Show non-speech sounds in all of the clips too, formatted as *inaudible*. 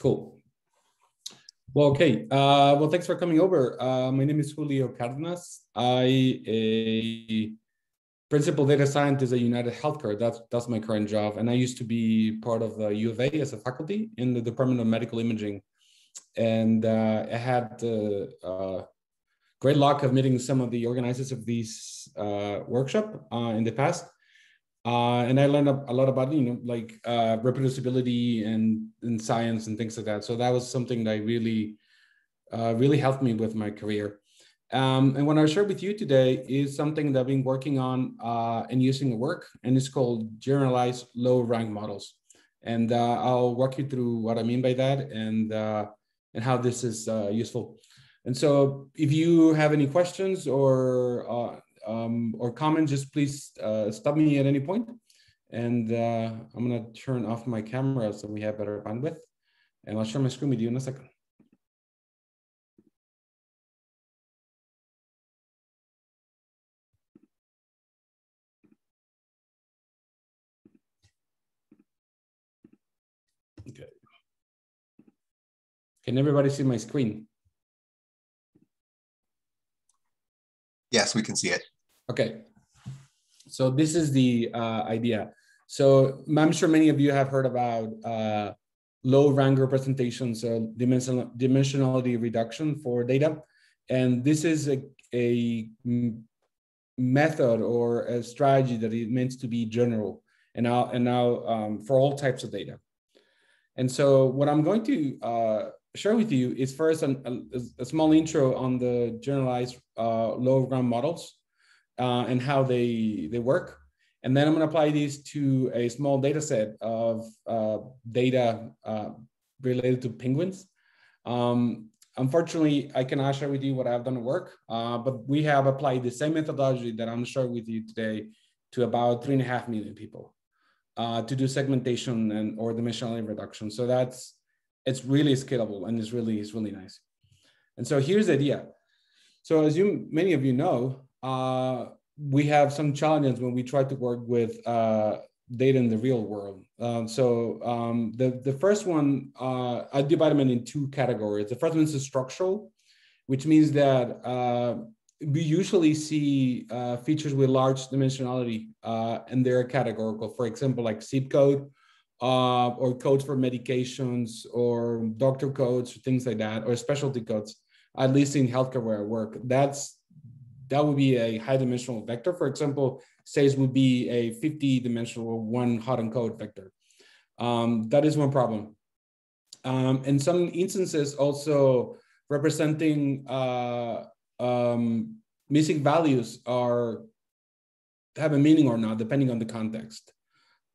Cool. Well, okay. Uh, well, thanks for coming over. Uh, my name is Julio Cárdenas. I a principal data scientist at United Healthcare. That's that's my current job, and I used to be part of the U of A as a faculty in the Department of Medical Imaging, and uh, I had the uh, great luck of meeting some of the organizers of this uh, workshop uh, in the past. Uh, and I learned a, lot about, you know, like uh, reproducibility and, and science and things like that. So that was something that really, uh, really helped me with my career. Um, and what I'll share with you today is something that I've been working on uh, and using at work, and it's called generalized low rank models. And uh, I'll walk you through what I mean by that and, uh, and how this is useful. And so if you have any questions or um, or comments, just please uh, stop me at any point. And uh, I'm gonna turn off my camera so we have better bandwidth. And I'll share my screen with you in a second. Okay. Can everybody see my screen? Yes, we can see it. Okay. So this is the uh, idea. So I'm sure many of you have heard about uh, low rank representation, so dimensional, dimensionality reduction for data. And this is a, a method or a strategy that is meant to be general and now, and now um, for all types of data. And so what I'm going to uh, share with you is first an, a, a, small intro on the generalized uh, low rank models uh, and how they, they work. And then I'm going to apply these to a small data set of uh, data uh, related to penguins. Um, unfortunately, I cannot share with you what I've done at work, uh, but we have applied the same methodology that I'm sharing with you today to about three and a half million people uh, to do segmentation and or dimensionality reduction. So that's it's really scalable and it's really it's really nice. And so here's the idea. So as you many of you know, uh, we have some challenges when we try to work with uh, data in the real world. Um, so um, the, the first one, uh, I divide them in two categories. The first one is structural, which means that uh, we usually see uh, features with large dimensionality uh, and they're categorical. For example, like zip code uh, or codes for medications or doctor codes, things like that, or specialty codes, at least in healthcare where I work. That's that would be a high dimensional vector. For example, says would be a 50 dimensional one hot encode vector. Um, that is one problem. Um, in some instances, also representing uh, um, missing values are have a meaning or not, depending on the context.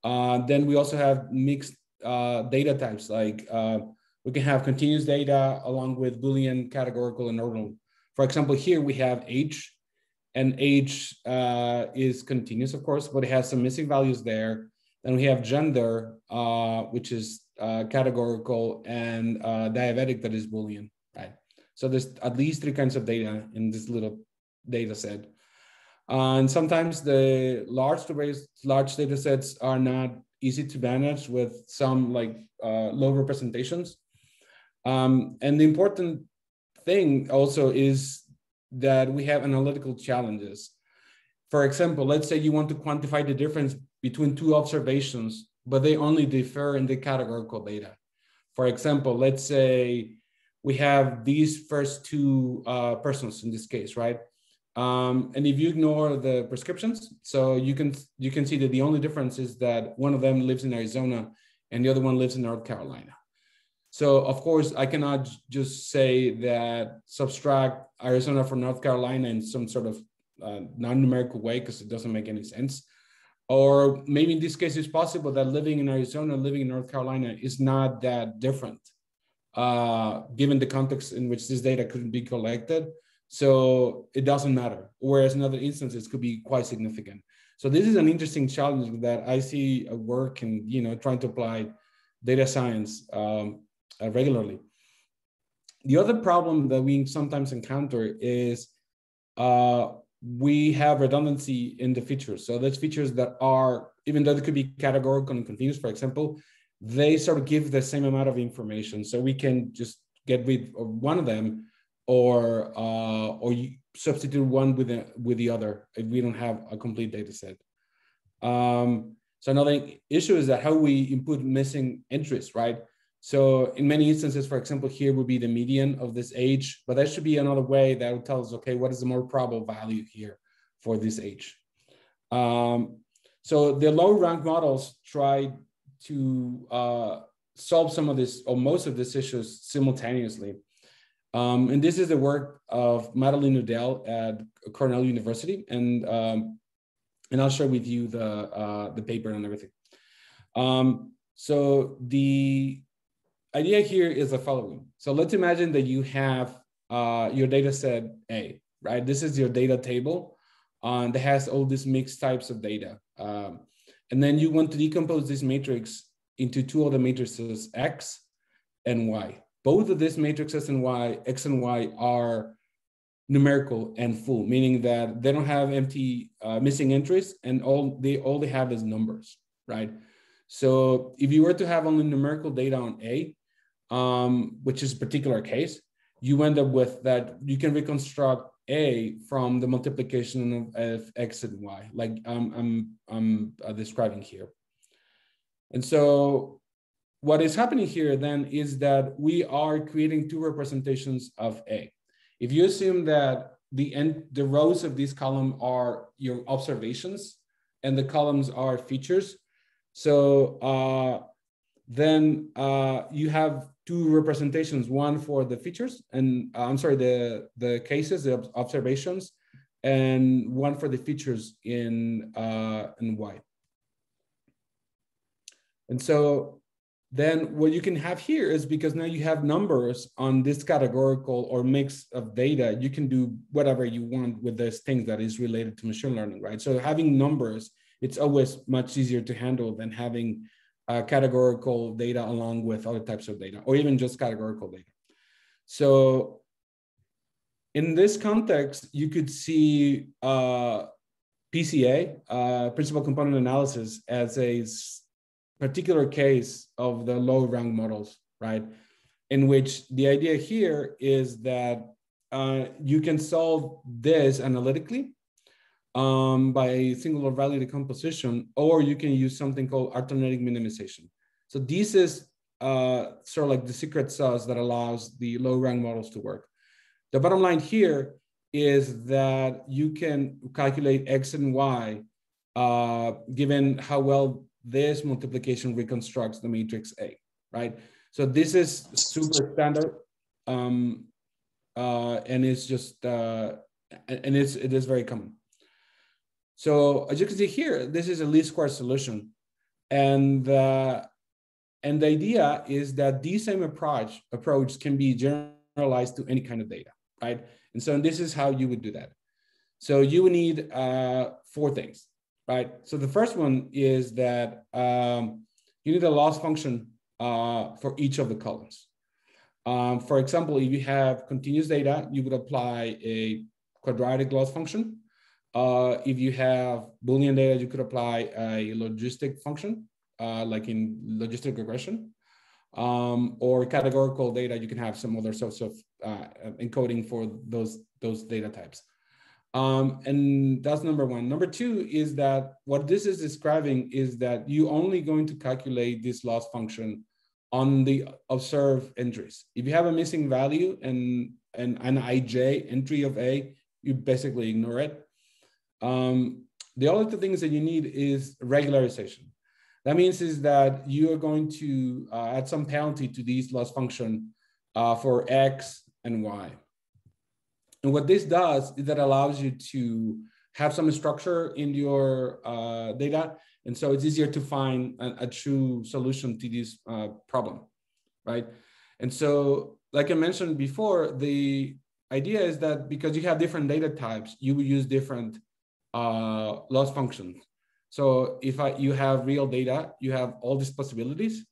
Uh, then we also have mixed uh, data types, like uh, we can have continuous data along with Boolean, categorical, and ordinal. For example, here we have age, and age uh, is continuous, of course, but it has some missing values there. Then we have gender, uh, which is uh, categorical, and uh, diabetic that is Boolean, right? So there's at least three kinds of data in this little data set. And sometimes the large large data sets are not easy to manage with some like uh, low representations. Um, and the important thing also is that we have analytical challenges. For example, let's say you want to quantify the difference between two observations, but they only differ in the categorical data. For example, let's say we have these first two uh, persons in this case, right? Um, and if you ignore the prescriptions, so you can you can see that the only difference is that one of them lives in Arizona and the other one lives in North Carolina. So of course, I cannot just say that subtract Arizona from North Carolina in some sort of uh, non-numerical way because it doesn't make any sense. Or maybe in this case, it's possible that living in Arizona, living in North Carolina is not that different, uh, given the context in which this data couldn't be collected. So it doesn't matter. Whereas in other instances, could be quite significant. So this is an interesting challenge that I see at work and you know trying to apply data science um, uh, regularly. The other problem that we sometimes encounter is uh, we have redundancy in the features. So those features that are, even though they could be categorical and continuous, for example, they sort of give the same amount of information. So we can just get rid of one of them or uh, or substitute one with the, with the other if we don't have a complete data set. Um, so another issue is that how we input missing entries, right? So in many instances, for example, here would be the median of this age, but there should be another way that would tell us, okay, what is the more probable value here for this age? Um, so the low rank models try to uh, solve some of this or most of these issues simultaneously. Um, and this is the work of Madeleine Udell at Cornell University. And, um, and I'll share with you the, uh, the paper and everything. Um, so the idea here is the following. So let's imagine that you have uh, your data set A, right? This is your data table uh, that has all these mixed types of data. Um, and then you want to decompose this matrix into two other matrices, X and Y both of these matrices and y, x and y are numerical and full, meaning that they don't have empty uh, missing entries and all they all they have is numbers, right? So if you were to have only numerical data on A, um, which is a particular case, you end up with that you can reconstruct A from the multiplication of, X and Y, like um, I'm, I'm uh, describing here. And so what is happening here then is that we are creating two representations of A. If you assume that the end, the rows of this column are your observations and the columns are features, so uh, then uh, you have two representations, one for the features and uh, I'm sorry, the, the cases, the observations, and one for the features in, uh, in Y. And so then what you can have here is because now you have numbers on this categorical or mix of data, you can do whatever you want with this thing that is related to machine learning, right? So having numbers, it's always much easier to handle than having uh, categorical data along with other types of data, or even just categorical data. So in this context, you could see uh, PCA, uh, principal component analysis, as a particular case of the low rank models, right? In which the idea here is that uh, you can solve this analytically um, by singular value decomposition, or you can use something called alternating minimization. So this is uh, sort of like the secret sauce that allows the low rank models to work. The bottom line here is that you can calculate X and Y uh, given how well this multiplication reconstructs the matrix A, right? So this is super standard, um, uh, and it's just uh, and it's it is very common. So as you can see here, this is a least square solution, and uh, and the idea is that this same approach approach can be generalized to any kind of data, right? And so this is how you would do that. So you would need uh, four things right? So the first one is that um, you need a loss function uh, for each of the columns. Um, for example, if you have continuous data, you would apply a quadratic loss function. Uh, if you have Boolean data, you could apply a logistic function, uh, like in logistic regression. Um, or categorical data, you can have some other sorts of uh, encoding for those, those data types. Um, and that's number one. Number two is that what this is describing is that you're only going to calculate this loss function on the observed entries. If you have a missing value and, and an ij entry of A, you basically ignore it. Um, the other two things that you need is regularization. That means is that you are going to uh, add some penalty to these loss function uh, for X and Y. And what this does is that allows you to have some structure in your uh, data. And so it's easier to find a, a true solution to this uh, problem, right? And so, like I mentioned before, the idea is that because you have different data types, you will use different uh, loss functions. So if I, you have real data, you have all these possibilities.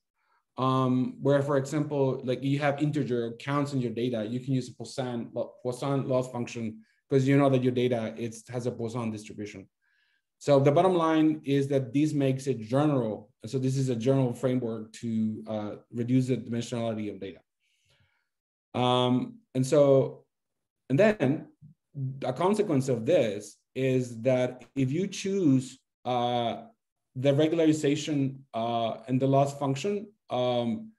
Um, where, for example, like you have integer counts in your data, you can use a Poisson, Poisson loss function because you know that your data it has a Poisson distribution. So the bottom line is that this makes it general. So this is a general framework to uh, reduce the dimensionality of data. Um, and so, and then a consequence of this is that if you choose uh, the regularization uh, and the loss function um,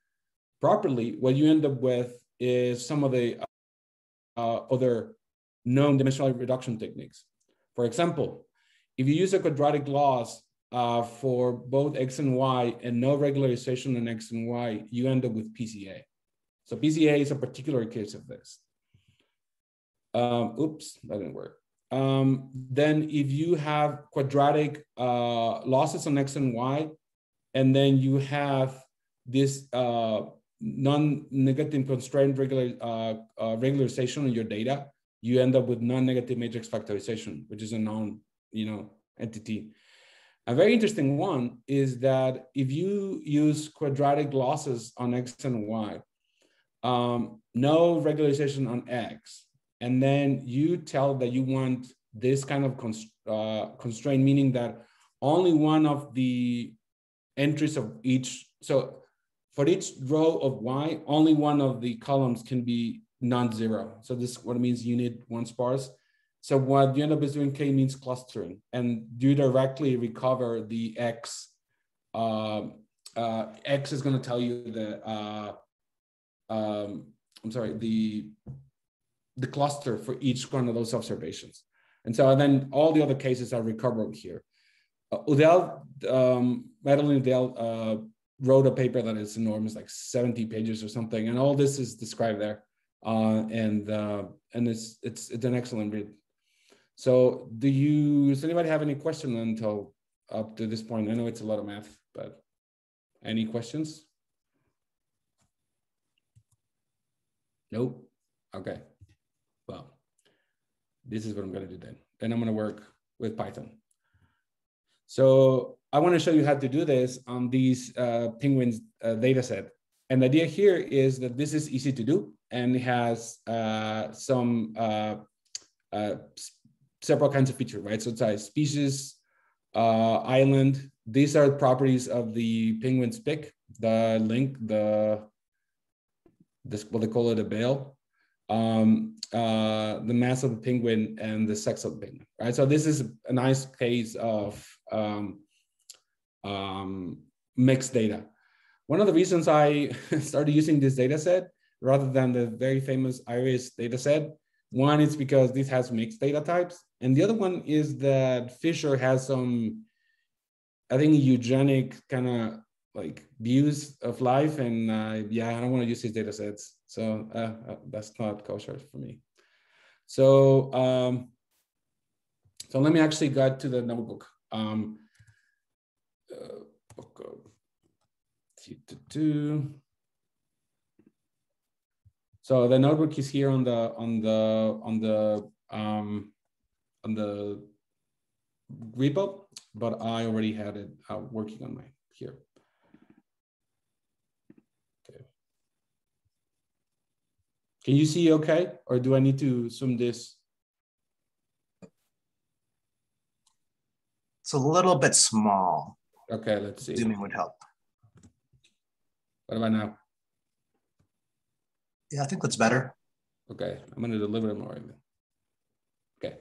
properly, what you end up with is some of the uh, other known dimensional reduction techniques. For example, if you use a quadratic loss uh, for both x and y and no regularization on x and y, you end up with PCA. So PCA is a particular case of this. Um, oops, that didn't work. Um, then if you have quadratic uh, losses on x and y, and then you have this uh, non-negative constraint regular, uh, uh, regularization on your data, you end up with non-negative matrix factorization, which is a known, you know, entity. A very interesting one is that if you use quadratic losses on x and y, um, no regularization on x, and then you tell that you want this kind of const uh, constraint, meaning that only one of the entries of each, so for each row of y, only one of the columns can be non-zero. So this what it means you need one sparse. So what you end up is doing K means clustering, and you directly recover the X. Uh, uh, X is going to tell you the uh, um, I'm sorry the the cluster for each one of those observations, and so and then all the other cases are recovered here. Uh, Udell, um, Madeleine Udell uh, wrote a paper that is enormous, like 70 pages or something, and all this is described there uh, and uh, and it's it's it's an excellent read. So, do you does anybody have any question until up to this point? I know it's a lot of math, but any questions? Nope. Okay. This is what I'm going to do then. Then I'm going to work with Python. So I want to show you how to do this on these uh, penguins uh, data set. And the idea here is that this is easy to do and it has uh, some uh, uh, several kinds of features, right? So it's a species, uh, island. These are properties of the penguin's pick, the link, the this what they call it a bail, um, uh, the mass of the penguin and the sex of the penguin, right? So this is a nice case of um, um, mixed data. One of the reasons I *laughs* started using this data set rather than the very famous iris data set. One is because this has mixed data types. And the other one is that Fisher has some, I think, eugenic kind of like views of life. And uh, yeah, I don't want to use his data sets. So uh, uh, that's not kosher for me. So, um, so let me actually get to the notebook. Um, uh, so the notebook is here on the on the on the um, on the repo, but I already had it uh, working on my here. Okay. Can you see okay, or do I need to zoom this? It's a little bit small. Okay, let's see. Zooming would help. What about now? Yeah, I think that's better. Okay, I'm going to deliver it more. Okay.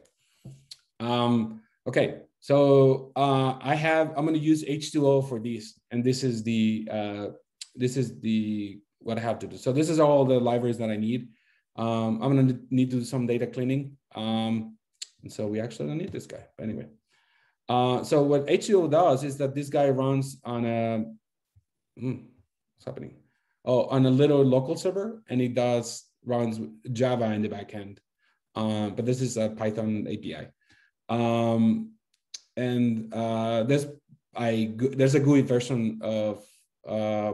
Um, okay, so uh, I have, I'm going to use H2O for these, and this is the, uh, this is the, what I have to do. So this is all the libraries that I need. Um, I'm to need to do some data cleaning. Um, and so we actually don't need this guy. But anyway, uh, so what H2O does is that this guy runs on a, hmm, what's happening? oh, on a little local server, and it does runs Java in the backend. Um, but this is a Python API. Um, and uh, there's I there's a GUI version of uh,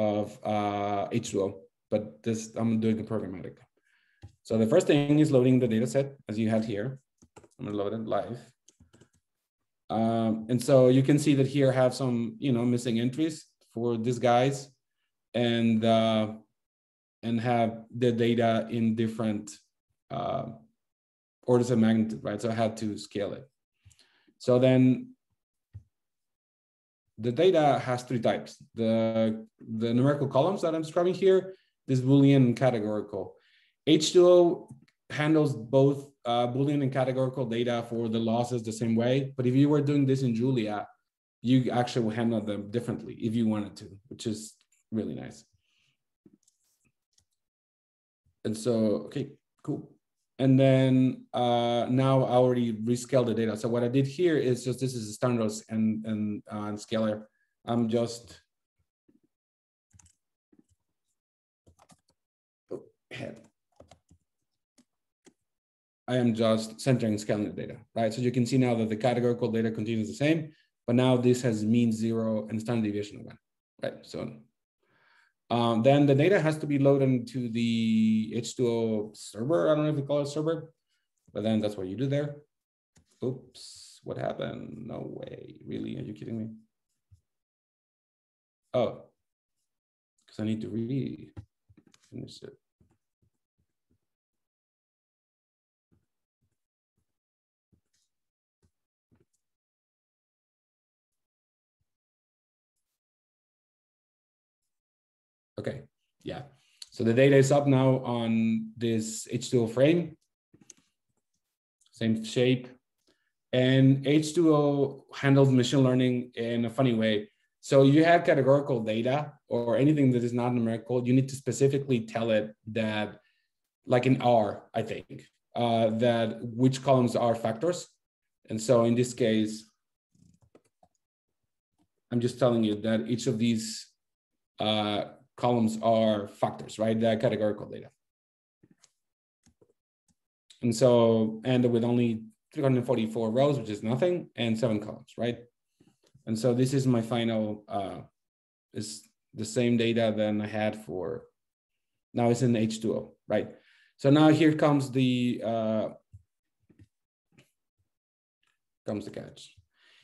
of uh, H2O, but this I'm doing it programmatically. So the first thing is loading the data set as you had here. I'm gonna load it live. Um, and so you can see that here have some, you know, missing entries for these guys and uh, and have the data in different uh, orders of magnitude, right? So I had to scale it. So then the data has three types. The, the numerical columns that I'm describing here, this Boolean categorical. H2O handles both uh, Boolean and categorical data for the losses the same way. But if you were doing this in Julia, you actually will handle them differently if you wanted to, which is really nice. And so, okay, cool. And then uh, now I already rescaled the data. So what I did here is just, this is standard and, and, uh, and scalar. I'm just, oh. I am just centering scaling the data, right? So you can see now that the categorical data continues the same, but now this has mean zero and standard deviation one, right? So um, then the data has to be loaded into the H2O server. I don't know if you call it server, but then that's what you do there. Oops, what happened? No way, really? Are you kidding me? Oh, because I need to re finish it. Okay, yeah. So the data is up now on this H2O frame, same shape. And H2O handles machine learning in a funny way. So you have categorical data or anything that is not numerical, you need to specifically tell it that, like in R, I think, uh, that which columns are factors. And so in this case, I'm just telling you that each of these uh, columns are factors, right? They're categorical data. And so, and with only 344 rows, which is nothing, and seven columns, right? And so this is my final, uh, is the same data than I had for, now it's in H2O, right? So now here comes the, uh, comes the catch.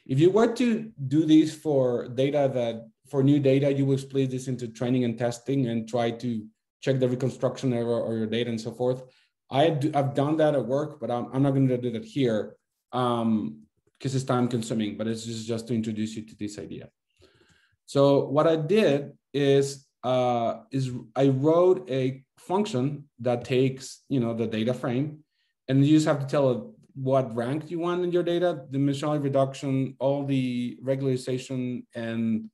If you were to do this for data that for new data, you will split this into training and testing and try to check the reconstruction error or your data and so forth. I do, I've done that at work, but I'm, I'm not going to do that here because um, it's time consuming, but it's just, just to introduce you to this idea. So what I did is, uh, is I wrote a function that takes, you know, the data frame and you just have to tell it what rank you want in your data, the dimensionality reduction, all the regularization and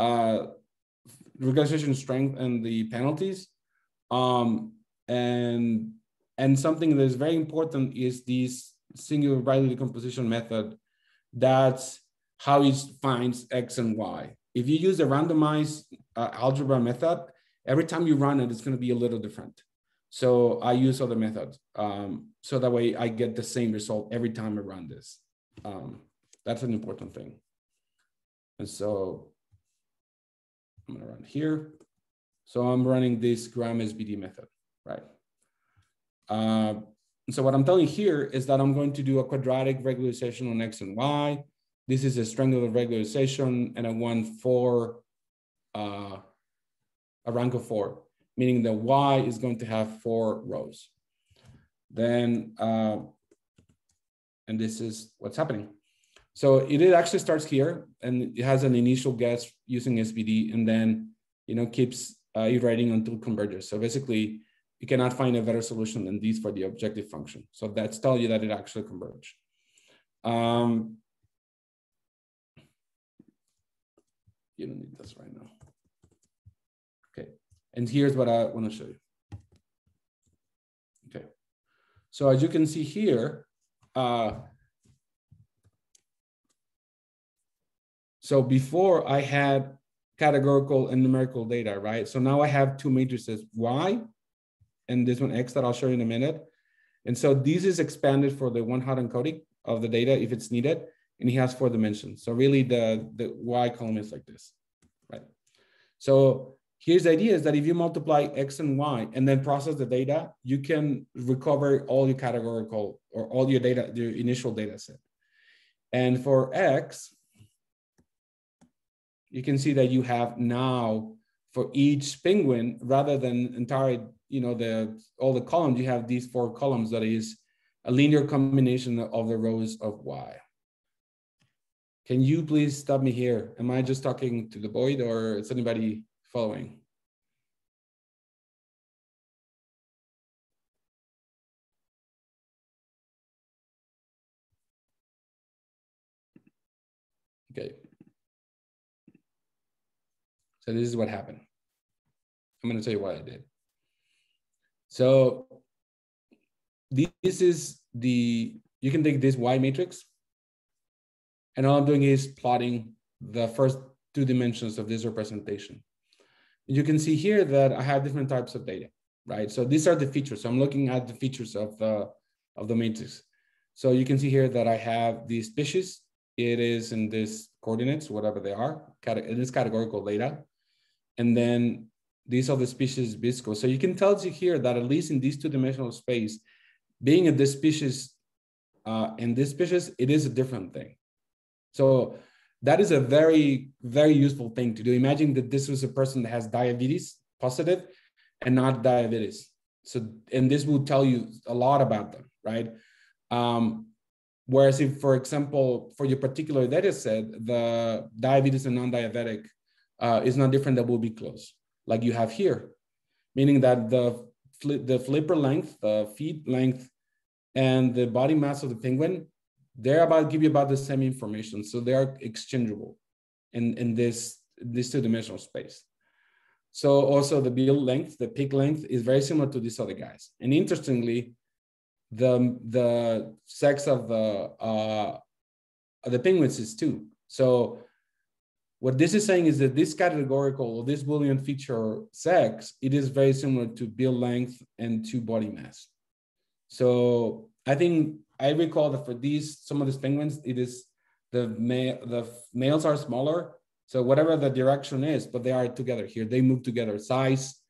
uh, strength and the penalties. Um, and, and something that is very important is this singular value decomposition method. That's how it finds X and Y. If you use a randomized uh, algebra method, every time you run it, it's going to be a little different. So I use other methods. Um, so that way I get the same result every time I run this. Um, that's an important thing. And so I'm gonna run here. So I'm running this GramSVD method, right? Uh, so what I'm telling here is that I'm going to do a quadratic regularization on X and Y. This is a strangler regularization and I want four, uh, a rank of four, meaning that Y is going to have four rows. Then, uh, and this is what's happening. So it actually starts here and it has an initial guess using SVD and then, you know, keeps uh, iterating until converges. So basically you cannot find a better solution than these for the objective function. So that's tell you that it actually converged. Um, you don't need this right now. Okay, and here's what I want to show you. Okay, so as you can see here, uh, So before I had categorical and numerical data, right? So now I have two matrices, Y and this one X that I'll show you in a minute. And so this is expanded for the one hot encoding of the data if it's needed. And it has four dimensions. So really the, the Y column is like this, right? So here's the idea is that if you multiply X and Y and then process the data, you can recover all your categorical or all your data, your initial data set. And for X, you can see that you have now for each penguin, rather than entire, you know, the all the columns, you have these four columns that is a linear combination of the rows of y. can you please stop me here? Am I just talking to the void or is anybody following? This is what happened. I'm going to tell you what I did. So this is the, you can take this Y matrix and all I'm doing is plotting the first two dimensions of this representation. You can see here that I have different types of data, right? So these are the features. So I'm looking at the features of the, of the matrix. So you can see here that I have the species. It is in this coordinates, whatever they are. in this categorical data. And then these are the species Biscoe. So you can tell you here that at least in this two-dimensional space, being in this species, uh, in this species, it is a different thing. So that is a very, very useful thing to do. Imagine that this was a person that has diabetes positive and not diabetes. So, and this will tell you a lot about them, right? Um, whereas if, for example, for your particular data set, the diabetes and non-diabetic uh, is not different, that will be close, like you have here, meaning that the, the flipper length, the feet length, and the body mass of the penguin they're about give you about the same information. So they are exchangeable in, in this, this two-dimensional space. So also the bill length, the peak length is very similar to these other guys. And interestingly, the, the sex of the, uh, the penguins is two. So what this is saying is that this categorical, or this Boolean feature sex, it is very similar to bill length and to body mass. So I think I recall that for these some of these penguins, it is the male the males are smaller. So whatever the direction is, but they are together here. They move together, size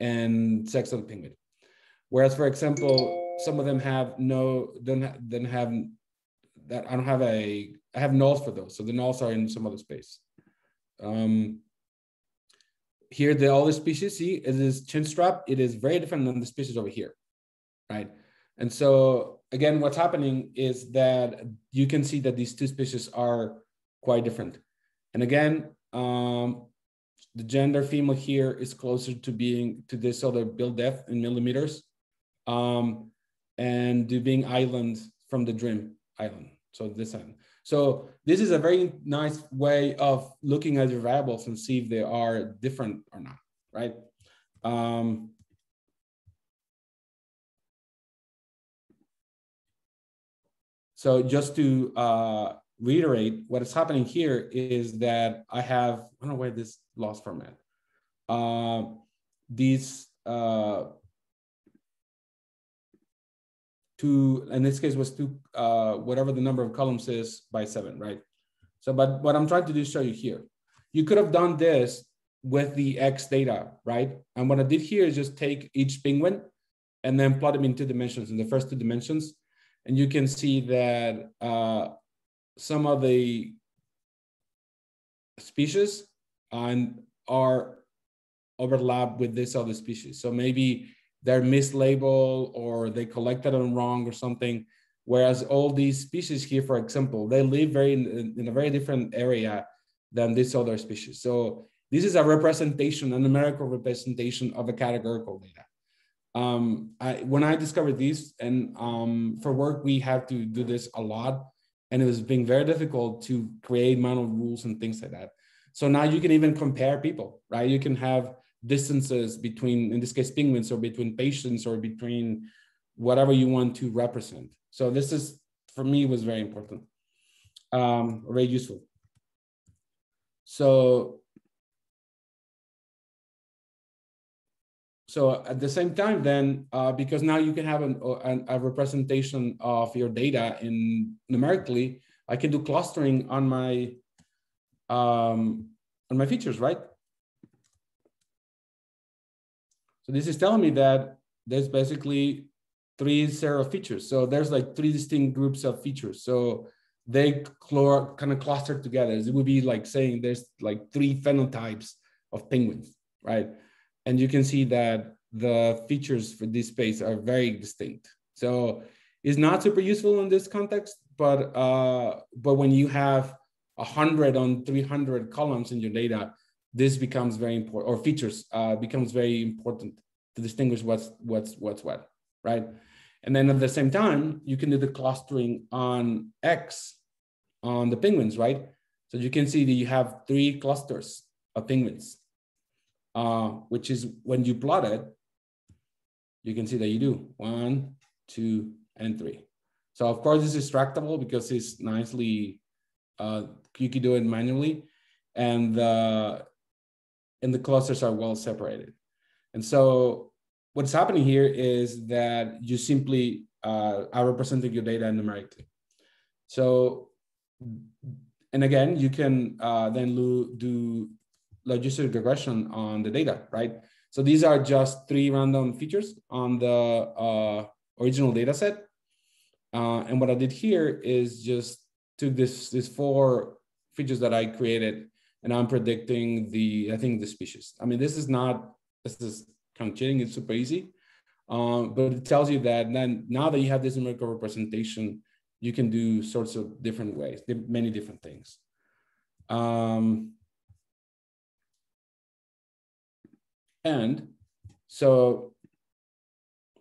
and sex of the penguin. Whereas, for example, some of them have no don't don't have that. I don't have a. I have nulls for those. So the nulls are in some other space. Um, here, the the species see it is chin strap. It is very different than the species over here, right? And so again, what's happening is that you can see that these two species are quite different. And again, um, the gender female here is closer to being to this other bill depth in millimeters um, and to being island from the dream island. So this end. So this is a very nice way of looking at your variables and see if they are different or not, right? Um, So just to uh, reiterate, what is happening here is that I have, I don't know where this loss format. Uh, these uh, two, in this case was two, uh, whatever the number of columns is by seven, right? So, but what I'm trying to do is show you here. You could have done this with the X data, right? And what I did here is just take each penguin and then plot them in two dimensions in the first two dimensions and you can see that uh, some of the species and are overlap with this other species. So maybe they're mislabeled or they collected them wrong or something. Whereas all these species here, for example, they live very in, in a very different area than this other species. So this is a representation, a numerical representation of a categorical data um, I, when I discovered these, and um, for work, we have to do this a lot. And it was being very difficult to create manual rules and things like that. So now you can even compare people, right? You can have distances between, in this case, penguins or between patients or between whatever you want to represent. So this is, for me, was very important, um, very useful. So so at the same time then uh, because now you can have an, an, a representation of your data in numerically i can do clustering on my um, on my features right so this is telling me that there's basically three of features. So there's like three distinct groups of features. So they kind of cluster together. It would be like saying there's like three phenotypes of penguins right? And you can see that the features for this space are very distinct. So it's not super useful in this context, but uh, but when you have 100 on 300 columns in your data, this becomes very important, or features uh, becomes very important to distinguish what's what's what's what, right? And then at the same time, you can do the clustering on X on the penguins, right? So you can see that you have three clusters of penguins, uh, which is when you plot it, you can see that you do one, two, and three. So of course this is tractable because it's nicely, uh, you can do it manually and, uh, and the clusters are well separated. And so what's happening here is that you simply uh, are representing your data numerically. So, and again, you can uh, then do logistic regression on the data, right? So these are just three random features on the uh, original data set. Uh, and what I did here is just took this, this four features that I created and I'm predicting the, I think the species. I mean, this is not, this is kind of cheating, it's super easy. Um, but it tells you that then now that you have this numerical representation, you can do sorts of different ways, many different things. Um, and so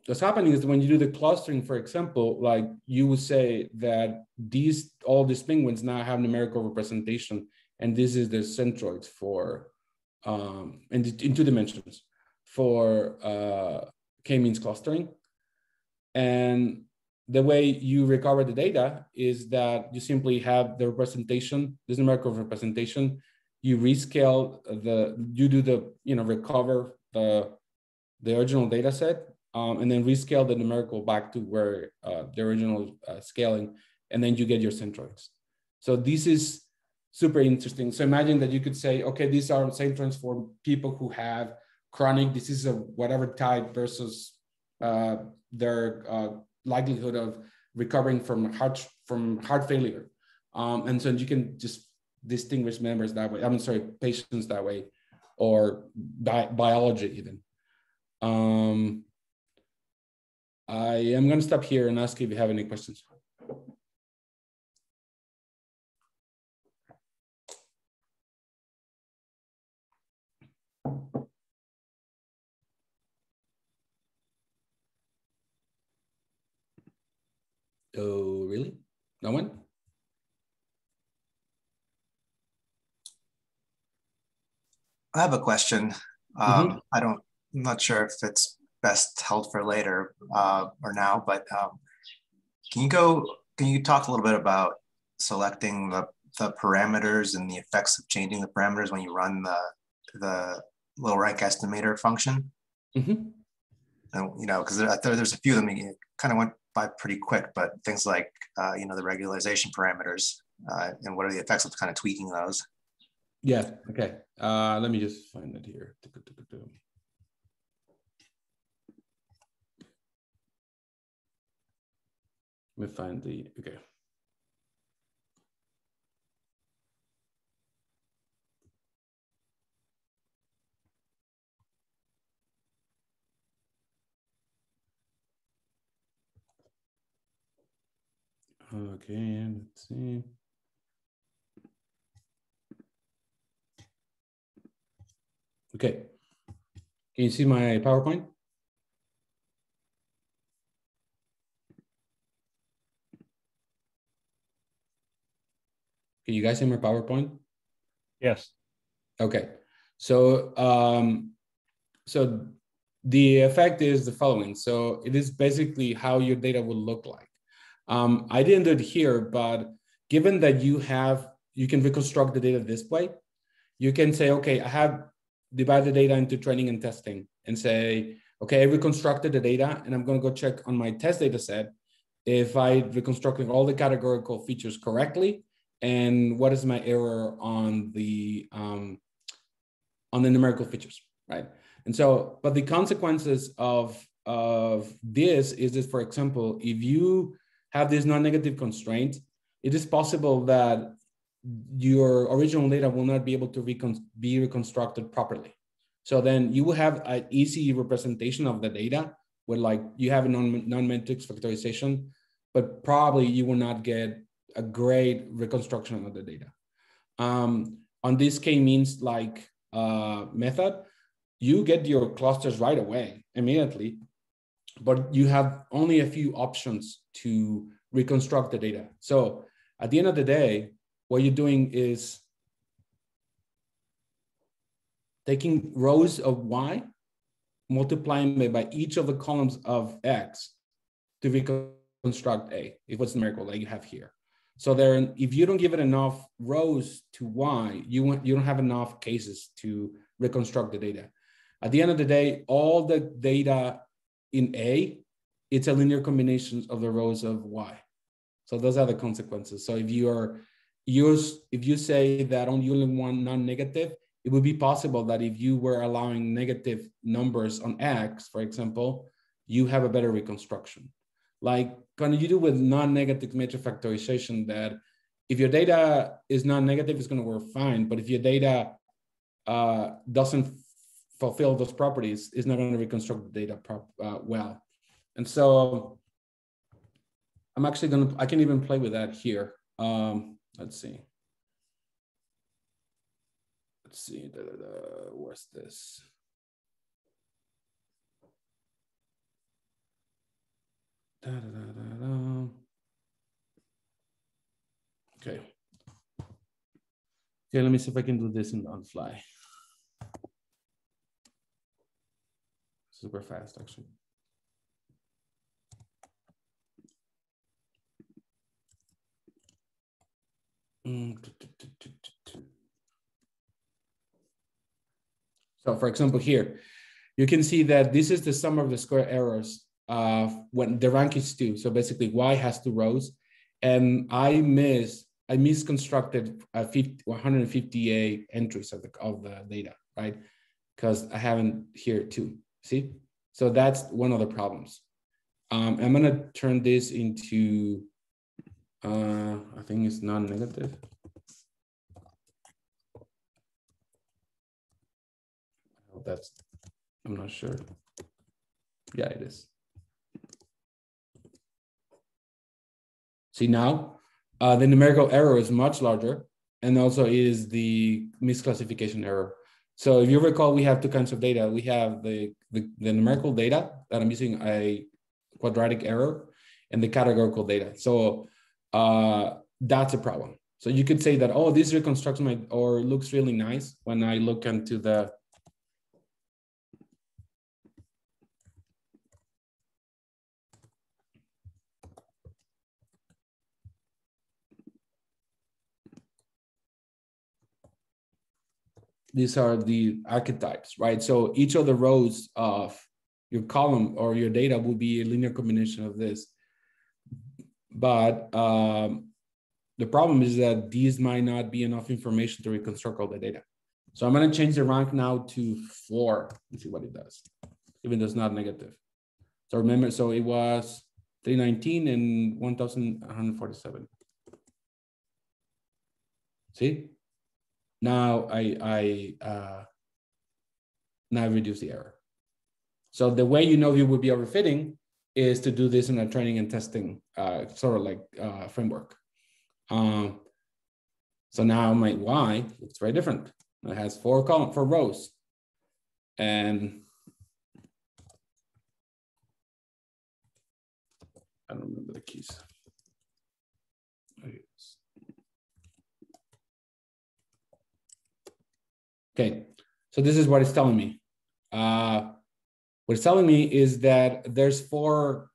what's happening is when you do the clustering, for example, like you would say that these all these penguins now have numerical representation, and this is the centroid for um, in, in two dimensions for uh, k-means clustering. And the way you recover the data is that you simply have the representation, this numerical representation, you rescale the, you do the, you know, recover the, the original data set um, and then rescale the numerical back to where uh, the original uh, scaling, and then you get your centroids. So this is super interesting. So imagine that you could say, okay, these are centroids for people who have chronic disease of whatever type versus uh, their uh, likelihood of recovering from heart from heart failure. Um, and so you can just distinguish members that way. I'm sorry, patients that way, or bi biology even. Um, I am going to stop here and ask if you have any questions. Oh, really? No one? I have a question. Um, mm -hmm. I don't, I'm not sure if it's best held for later uh, or now, but um, can you go, can you talk a little bit about selecting the, the parameters and the effects of changing the parameters when you run the, the low rank estimator function? Mm-hmm. And, you know, because I thought there's a few of them you kind of went by pretty quick, but things like, uh, you know, the regularization parameters uh, and what are the effects of kind of tweaking those? Yeah. Okay. Uh, let me just find it here. Let me find the, okay. Okay, let's see. Okay. Can you see my PowerPoint? Can you guys see my PowerPoint? Yes. Okay. So um, so the effect is the following. So it is basically how your data will look like. Um, I didn't do it here, but given that you have, you can reconstruct the data this way, you can say, okay, I have divided the data into training and testing and say, okay, I reconstructed the data and I'm going to go check on my test data set if I reconstructed all the categorical features correctly and what is my error on the um, on the numerical features, right? And so, but the consequences of of this is that, for example, if you have this non-negative constraint, it is possible that your original data will not be able to recon be reconstructed properly. So then you will have an easy representation of the data where like you have a non, non-matrix factorization, but probably you will not get a great reconstruction of the data. um, on this k-means like uh, method, you get your clusters right away, immediately, but you have only a few options to reconstruct the data. So at the end of the day, what you're doing is taking rows of y, multiplying it by each of the columns of x to reconstruct a, if it's numerical like you have here. So there, if you don't give it enough rows to y, you, want, you don't have enough cases to reconstruct the data. At the end of the day, all the data in A, it's a linear combination of the rows of y. So those are the consequences. So if you are use, if you say that on only one non-negative, it would be possible that if you were allowing negative numbers on X, for example, you have a better reconstruction. Like kind of you do with non-negative matrix factorization that if your data is non-negative, it's going to work fine. But if your data uh, doesn't fulfill those properties, is not going to reconstruct the data prop, uh, well. And so I'm actually going to, I can even play with that here. Um, let's see. Let's see, da, da, da, where's this? Da, da, da, da. Okay. Okay, let me see if I can do this in on fly. Super fast, actually. Mm, so for example, here, you can see that this is the sum of the square errors uh, when the rank is two. So basically Y has two rows and I miss, I misconstructed uh, 50, 158 entries of the, of the data, right? Because I haven't here two, see? So that's one of the problems. Um, I'm gonna turn this into, uh, I think it's non-negative. that's, I'm not sure. Yeah, it is. See now, uh, the numerical error is much larger and also is the misclassification error. So if you recall, we have two kinds of data. We have the, the, the numerical data that I'm using a quadratic error and the categorical data. So uh, that's a problem. So you could say that, oh, this reconstructs my, or looks really nice when I look into the these are the archetypes, right? So each of the rows of your column or your data will be a linear combination of this. But um, the problem is that these might not be enough information to reconstruct all the data. So I'm going to change the rank now to four and see what it does, even though it's not negative. So remember, so it was 319 and 1,147. See? Now I, I uh, now reduce the error. So the way you know you will be overfitting is to do this in a training and testing uh, sort of like uh, framework. Um, so now my Y looks very different. It has four column, four rows, and I don't remember the keys. Okay, so this is what it's telling me. Uh, what it's telling me is that there's four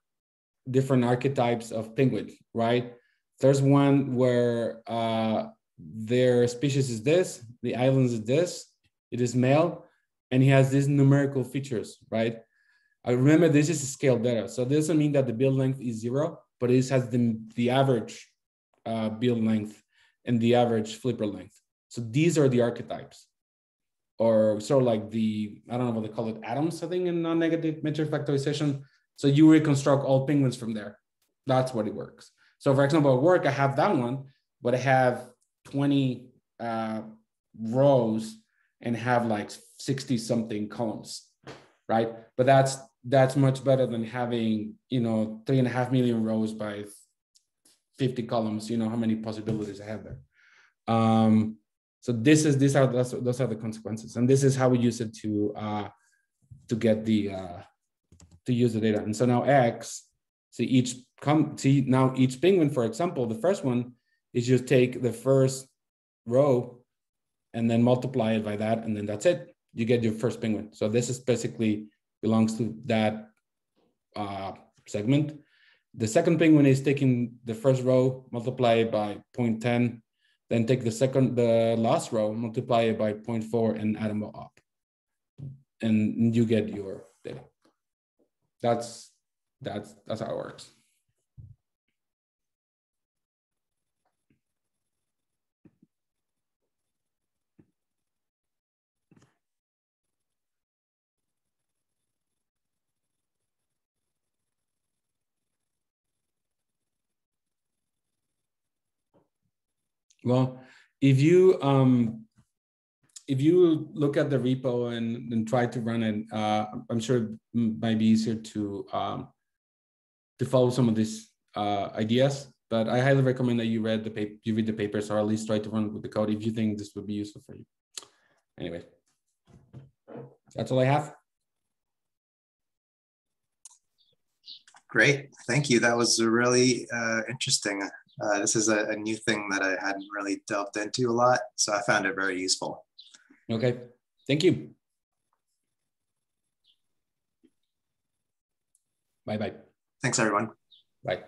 different archetypes of penguin, right? There's one where uh, their species is this, the island is this, it is male, and he has these numerical features, right? I remember this is a scale data, so this doesn't mean that the bill length is zero, but it has the, the average uh, bill length and the average flipper length. So these are the archetypes or sort of like the, I don't know what they call it, atoms, I think, in non-negative matrix factorization. So you reconstruct all penguins from there. That's what it works. So for example, at work, I have that one, but I have 20 uh, rows and have like 60 something columns, right? But that's that's much better than having, you know, three and a half million rows by 50 columns, you know, how many possibilities I have there. Um, So this is these are those, those are the consequences, and this is how we use it to uh, to get the uh, to use the data. And so now X, see each come see now each penguin, for example, the first one is just take the first row and then multiply it by that, and then that's it. You get your first penguin. So this is basically belongs to that uh, segment. The second penguin is taking the first row, multiply it by 0.10, then take the second, the last row, multiply it by 0.4 and add them up. And you get your data. That's, that's, that's how it works. Well, if you um, if you look at the repo and, and try to run it, uh, I'm sure it might be easier to um, to follow some of these uh, ideas. But I highly recommend that you read the paper, you read the papers, or at least try to run with the code if you think this would be useful for you. Anyway, that's all I have. Great, thank you. That was really uh, interesting. Uh, this is a, a, new thing that I hadn't really delved into a lot, so I found it very useful. Okay, thank you. Bye bye. Thanks, everyone. Bye.